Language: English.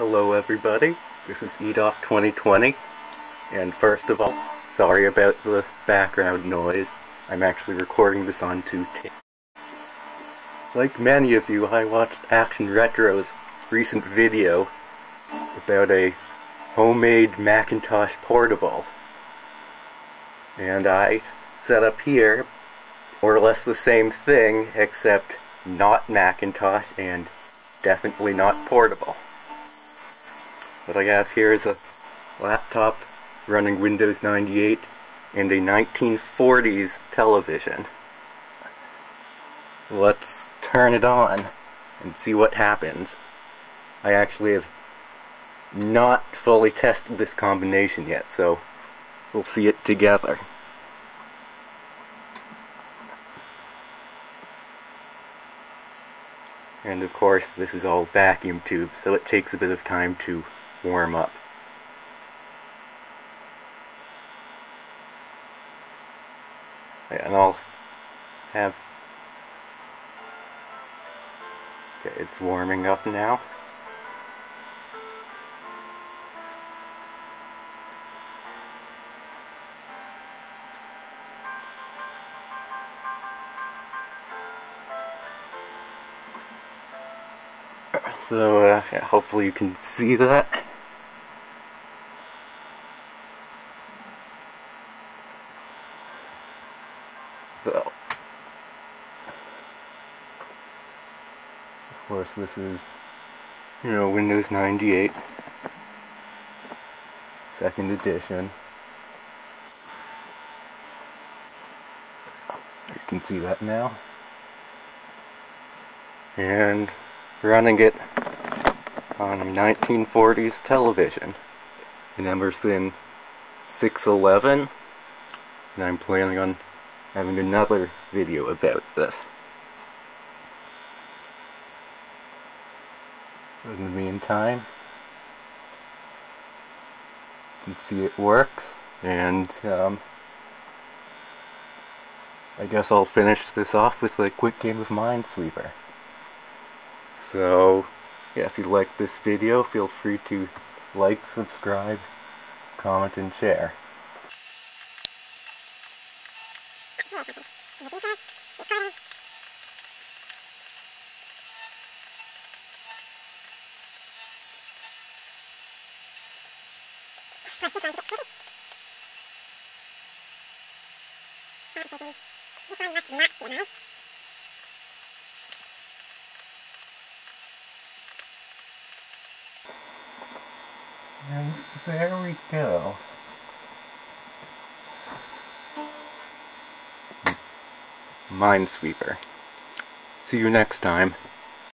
Hello everybody, this is EDOC 2020 and first of all, sorry about the background noise. I'm actually recording this on two. Like many of you, I watched Action Retro's recent video about a homemade Macintosh portable. And I set up here more or less the same thing, except not Macintosh and definitely not portable. What I have here is a laptop running Windows 98 and a 1940s television. Let's turn it on and see what happens. I actually have not fully tested this combination yet, so we'll see it together. And of course, this is all vacuum tube, so it takes a bit of time to warm up. And I'll have... Okay, it's warming up now. So, uh, yeah, hopefully you can see that. So, of course this is, you know, Windows 98, second edition. You can see that now. And running it on 1940s television in Emerson 611 and I'm planning on having another video about this. In the meantime, you can see it works and um, I guess I'll finish this off with a quick game of Minesweeper. So, yeah, if you like this video, feel free to like, subscribe, comment, and share. And there we go. Minesweeper. See you next time.